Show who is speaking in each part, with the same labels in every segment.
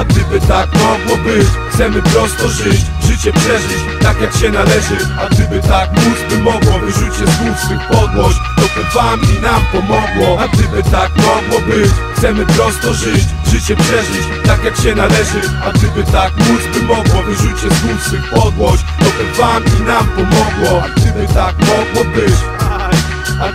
Speaker 1: A gdyby tak mogło być Chcemy prosto żyć, życie przeżyć Tak jak się należy. A gdyby tak móc by mogło Wyrzucie z głów swych podłość To by wam i nam pomogło. A gdyby tak mogło być Chcemy prosto żyć, życie przeżyć Tak jak się należy. A gdyby tak móc by mogło Wyrzucie z głów swych podłość To by wam i nam pomogło. A gdyby tak mogło być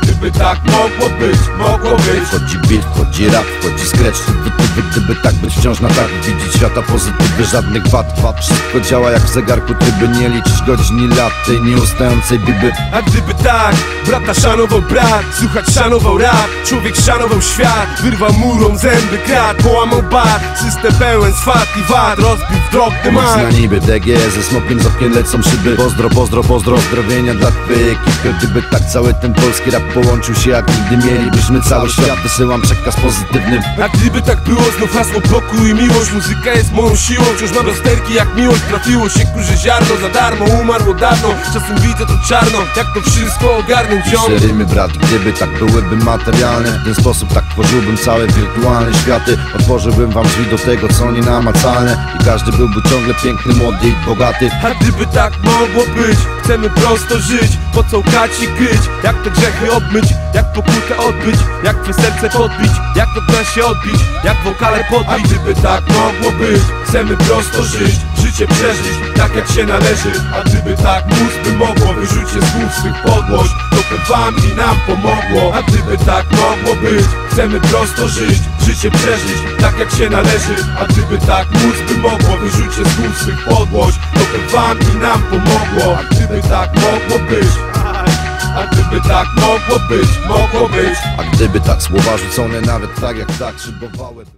Speaker 1: gdyby tak mogło być, mogło być.
Speaker 2: Wchodzi beat, wchodzi rap, wchodzi scratch gdyby, gdyby tak być wciąż na tak. Widzieć świata pozytywy, żadnych wad, wad Wszystko działa jak w zegarku tryby Nie liczysz godzin i lat tej nieustającej biby.
Speaker 1: A gdyby tak, brata szanował brat Słuchać szanował rap, człowiek szanował świat Wyrwał murom zęby, krat, połamał bar. System pełen swat i wad, rozbił w drobny mak
Speaker 2: na niby DG, ze smokiem z okien lecą szyby. Pozdro, pozdro, pozdro, zdrowienia dla twojej ekipy. Gdyby tak cały ten polski rap połączył się jak nigdy mielibyśmy cały świat. Wysyłam przekaz pozytywny.
Speaker 1: A gdyby tak było, znów hasło pokój i miłość. Muzyka jest moją siłą, wciąż mam rozterki jak miłość. Trafiło się kurze ziarno, za darmo umarło dawno. Czasem widzę to czarno, jak to wszystko
Speaker 2: Piszę rymy brat, gdyby tak byłyby materialne. W ten sposób tak tworzyłbym całe wirtualne światy. Otworzyłbym wam drzwi do tego co nienamacalne. I każdy byłby ciągle piękny, młody i bogaty.
Speaker 1: A gdyby tak mogło być Chcemy prosto żyć, po co łkać i kryć? Jak te grzechy obmyć, jak pokutę odbyć? Jak twe serce podbić, jak to dna się odbić? Jak wokale podbić? A gdyby tak mogło być Chcemy prosto żyć, życie przeżyć Tak jak się należy. A gdyby tak móc by mogło Wyrzucie z głów swych podłość To wam i nam pomogło A gdyby tak mogło być. Chcemy prosto żyć, życie przeżyć Tak jak się należy. A gdyby tak móc by mogło Wyrzucie z głów swych podłość To wam i nam pomogło A gdyby tak mogło być. A gdyby tak mogło być, mogło być.
Speaker 2: A gdyby tak słowa rzucone nawet tak jak tak szybowały